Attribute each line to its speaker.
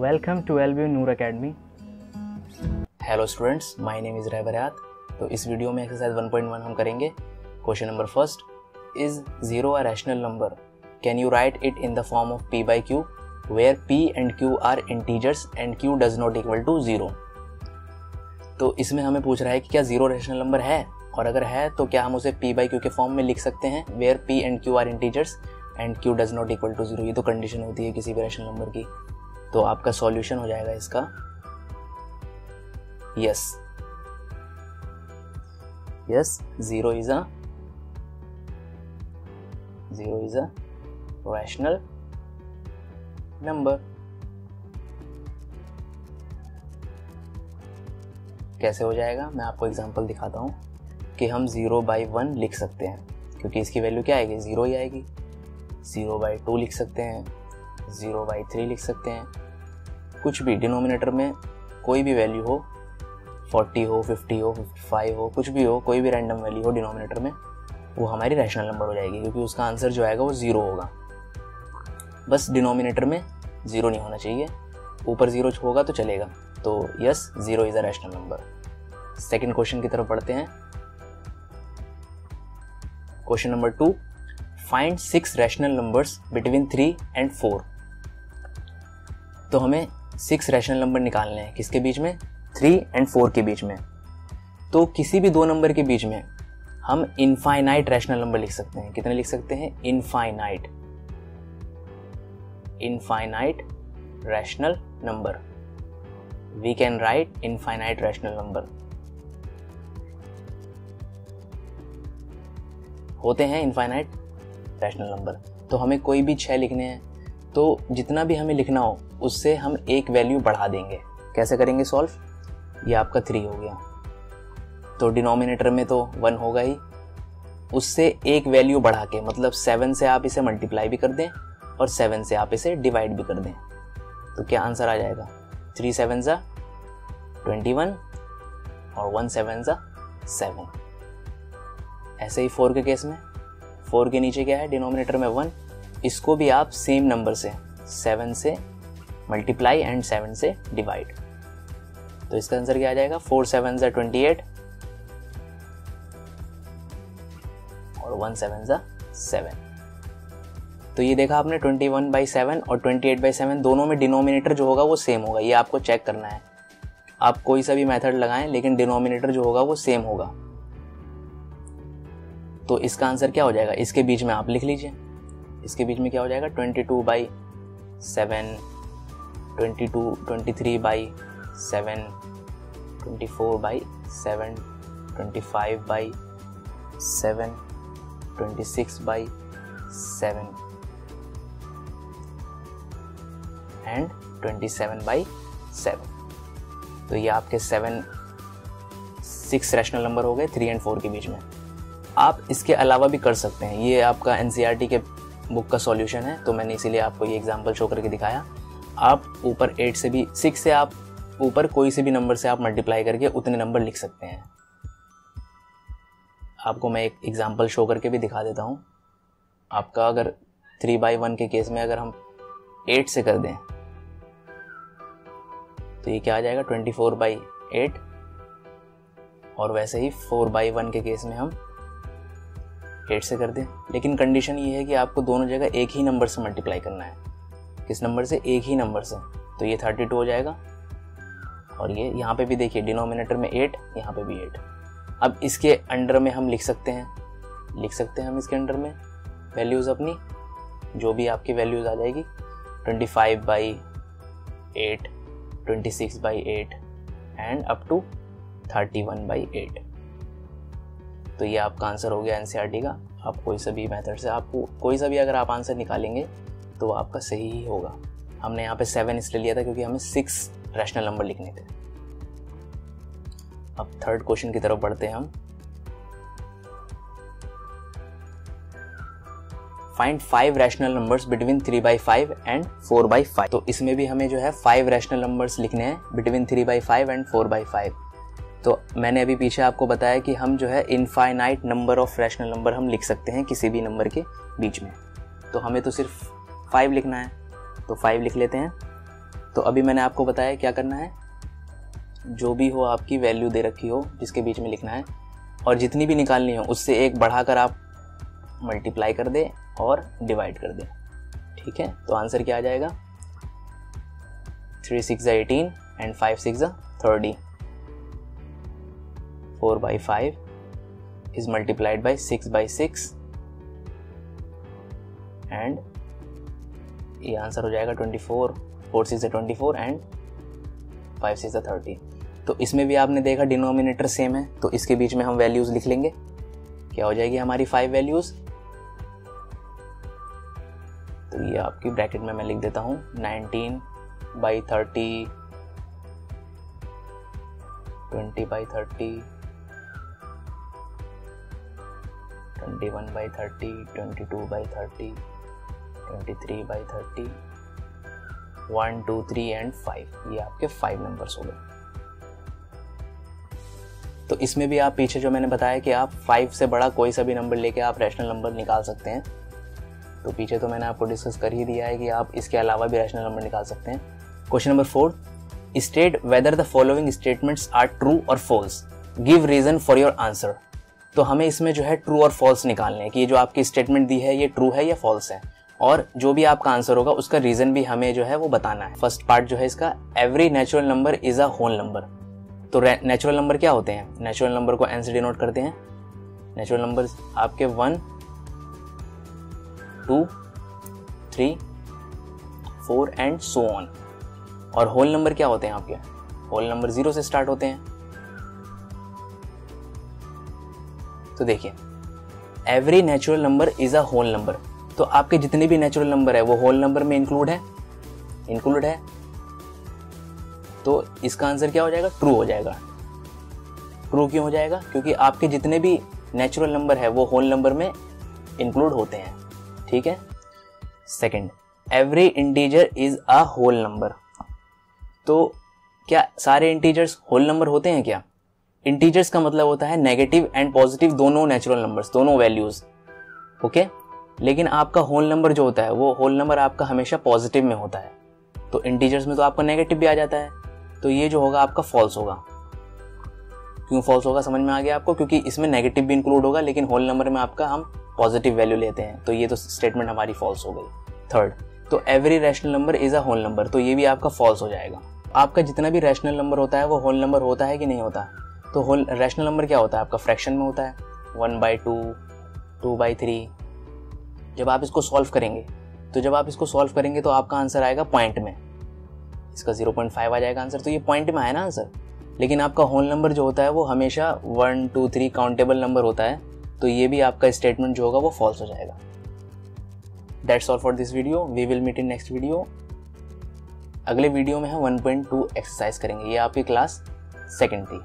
Speaker 1: Welcome to L B Noor academy
Speaker 2: hello students my name is रहबरयात तो इस video में exercise 1.1 हम करेंगे। Question number first is zero a rational number can you write it in the form of p by q where p and q are integers and q does not equal to zero तो इसमें हमें पूछ रहा है कि क्या zero rational number है? और अगर है तो क्या हम उसे पी बाई क्यू के फॉर्म में लिख सकते हैं where p and q are integers and q does not equal to zero ये तो कंडीशन होती है किसी भी रैशनल नंबर की। तो आपका सॉल्यूशन हो जाएगा इसका। Yes yes zero is a zero is a rational number कैसे हो जाएगा? मैं आपको एग्जांपल दिखाता हूँ कि हम ज़ीरो बाई वन लिख सकते हैं, क्योंकि इसकी वैल्यू क्या आएगी? ज़ीरो ही आएगी। ज़ीरो बाई टू लिख सकते हैं। ज़ीरो बाई थ्री लिख सकते हैं। कुछ भी डिनोमिनेटर में कोई भी वैल्यू हो 40 हो 50 हो 55 हो, कुछ भी हो, कोई भी रैंडम वैल्यू हो डिनोमिनेटर में, वो हमारी रैशनल नंबर हो जाएगी, क्योंकि उसका आंसर जो आएगा वो ज़ीरो होगा। बस डिनोमिनेटर में ज़ीरो नहीं होना चाहिए। ऊपर ज़ीरो होगा तो चलेगा। तो yes zero is a rational number second question की तरफ़ पढ़ते हैं। Question number two find six rational numbers between three and four तो हमें सिक्स रैशनल नंबर निकालने हैं। किसके बीच में? थ्री एंड फोर के बीच में। तो किसी भी दो नंबर के बीच में हम इनफाइनाइट रैशनल नंबर लिख सकते हैं। कितने लिख सकते हैं? Infinite infinite rational number we can write infinite rational number होते हैं इनफाइनाइट रैशनल नंबर तो हमें कोई भी छह लिखने हैं। तो जितना भी हमें लिखना हो, उससे हम एक वैल्यू बढ़ा देंगे। कैसे करेंगे सॉल्व ये आपका थ्री हो गया। तो डिनोमिनेटर में तो वन होगा ही। उससे एक वैल्यू बढ़ा के मतलब सेवन से आप इसे मल्टीप्लाई भी कर दें और सेवन से आप इसे डिवाइड भी कर दें। तो क्या आंसर आ जाएगा? थ्री सेवन ज़ा ट्वेंटी वन और वन सेवन ज़ा सेवन ऐसे ही फोर के केस में। फोर के नीचे क्या है? डिनोमिनेटर में वन इसको भी आप सेम नंबर से सेवन से मल्टीप्लाई एंड सेवन से डिवाइड तो इसका आंसर क्या आ जाएगा? फोर सेवन ज़ा ट्वेंटी एट और वन सेवन ज़ा सेवन तो ये देखा आपने ट्वेंटी वन बाई सेवन और ट्वेंटी एट बाई सेवन दोनों में डिनोमिनेटर जो होगा वो सेम होगा। ये आपको चेक करना है। आप कोई सा भी मेथड लगाएँ, लेकिन डिनोमिनेटर जो होगा वो सेम होगा। तो इसका आंसर क्या हो जाएगा? इसके बीच में आप लिख लीजिए। इसके बीच में क्या हो जाएगा? Twenty two by seven, twenty two, twenty three by seven, twenty four by seven, twenty five by seven, twenty six by seven and twenty seven by seven. तो ये आपके सेवन, सिक्स रैशनल नंबर हो गए three and four के बीच में। आप इसके अलावा भी कर सकते हैं। ये आपका एन के बुक का सॉल्यूशन है तो मैंने इसीलिए आपको ये एग्जांपल शो करके दिखाया। आप ऊपर एट से भी सिक्स से आप ऊपर कोई से भी नंबर से आप मल्टीप्लाई करके उतने नंबर लिख सकते हैं। आपको मैं एक एग्जांपल शो करके भी दिखा देता हूँ। आपका अगर थ्री बाई वन के केस में अगर हम एट से कर दें तो ये क्या आ जाएगा? ट्वेंटी फोर बाई एट और वैसे ही फोर बाई वन के केस में हम एट से कर दें। लेकिन कंडीशन ये है कि आपको दोनों जगह एक ही नंबर से मल्टीप्लाई करना है। किस नंबर से? एक ही नंबर से। तो ये थर्टी टू हो जाएगा। और ये यहाँ पे भी देखिए डिनोमिनेटर में एट यहाँ पे भी एट अब इसके अंडर में हम लिख सकते हैं। लिख सकते हैं हम इसके अंडर में। वैल्यूज़ अपनी, जो भी आपकी वैल्यूज़ आ जाएगी। Twenty five by eight twenty six by eight and up to thirty one by eight तो ये आपका आंसर हो गया एन का। आप कोई सा भी मेथड से आपको, कोई सा भी अगर आप आंसर निकालेंगे तो आपका सही ही होगा। हमने यहाँ पे सेवन इसलिए लिया था क्योंकि हमें सिक्स रैशनल नंबर लिखने थे। अब थर्ड क्वेश्चन की तरफ़ बढ़ते हैं हम। Find five rational numbers between three by five and four by five तो इसमें भी हमें जो है फाइव रैशनल नंबर्स लिखने हैं between three by five and four by five तो मैंने अभी पीछे आपको बताया कि हम जो है infinite number of rational number हम लिख सकते हैं किसी भी नंबर के बीच में। तो हमें तो सिर्फ़ फाइव लिखना है। तो फाइव लिख लेते हैं। तो अभी मैंने आपको बताया क्या करना है। जो भी हो आपकी वैल्यू दे रखी हो, जिसके बीच में लिखना है। और जितनी भी निकालनी हो, उससे एक बढ़ाकर आप मल्टीप्लाई कर दे और डिवाइड कर दे। ठीक है? तो आंसर क्या आ जाएगा? Three six eighteen and five six thirty four by five is multiplied by six by six and ये आंसर हो जाएगा twenty four four six twenty four and five six thirty. तो इसमें भी आपने देखा डिनोमिनेटर सेम है तो इसके बीच में हम वैल्यूज़ लिख लेंगे। क्या हो जाएगी हमारी फाइव वैल्यूज़ तो ये आपकी ब्रैकेट में मैं लिख देता हूँ nineteen by thirty twenty by thirty twenty one by thirty twenty two by thirty twenty three by thirty one two three and five ये आपके फाइव नंबर्स हो गए। तो इसमें भी आप पीछे जो मैंने बताया कि आप फाइव से बड़ा कोई सा भी नंबर लेके आप रैशनल नंबर निकाल सकते हैं। तो पीछे तो मैंने आपको डिस्कस कर ही दिया है कि आप इसके अलावा भी रैशनल नंबर निकाल सकते हैं। Question number four state whether the following statements are true और false give reason for your answer तो हमें इसमें जो है ट्रू और फॉल्स निकालने हैं कि ये जो आपकी स्टेटमेंट दी है, ये ट्रू है या फॉल्स है। और जो भी आपका आंसर होगा, उसका रीजन भी हमें जो है वो बताना है। फ़र्स्ट पार्ट जो है इसका every natural number is a whole number तो नेचुरल नंबर क्या होते हैं? नेचुरल नंबर को एन से डिनोट करते हैं। नेचुरल नंबर आपके one two three four and so on और होल नंबर क्या होते हैं आपके? होल नंबर ज़ीरो से स्टार्ट होते हैं। तो देखिए every natural number is a whole number तो आपके जितने भी नेचुरल नंबर है, वो होल नंबर में इंक्लूड है? इंक्लूड है? तो इसका आंसर क्या हो जाएगा? ट्रू हो जाएगा। ट्रू क्यों हो जाएगा? क्योंकि आपके जितने भी नेचुरल नंबर है, वो होल नंबर में इंक्लूड होते हैं। ठीक है? Second every integer is a whole number तो क्या सारे इंटीजर्स होल नंबर होते हैं क्या? इंटीजर्स का मतलब होता है नेगेटिव एंड पॉजिटिव दोनों नेचुरल नंबर्स दोनों वैल्यूज़ ओके लेकिन आपका होल नंबर जो होता है, वो होल नंबर आपका हमेशा पॉजिटिव में होता है। तो इंटीजर्स में तो आपका नेगेटिव भी आ जाता है। तो ये जो होगा, आपका फॉल्स होगा। क्यों फॉल्स होगा, समझ में आ गया आपको? क्योंकि इसमें नेगेटिव भी इंक्लूड होगा, लेकिन होल नंबर में आपका हम पॉजिटिव वैल्यू लेते हैं। तो ये तो स्टेटमेंट हमारी फॉल्स हो गई। थर्ड तो every rational number is a whole number तो ये भी आपका फॉल्स हो जाएगा। आपका जितना भी रैशनल नंबर होता है, वो होल नंबर होता है कि नहीं होता? तो होल रैशनल नंबर क्या होता है? आपका फ्रैक्शन में होता है। One by two two by three जब आप इसको सॉल्व करेंगे तो जब आप इसको सॉल्व करेंगे तो आपका आंसर आएगा पॉइंट में। इसका 0.5 आ जाएगा आंसर तो ये पॉइंट में आया ना आंसर लेकिन आपका होल नंबर जो होता है, वो हमेशा one two three countable number होता है। तो ये भी आपका स्टेटमेंट जो होगा, वो फॉल्स हो जाएगा। That's all for this video we will meet in next video अगले वीडियो में हम 1.2 एक्सरसाइज करेंगे। ये आपकी क्लास सेकेंड थी।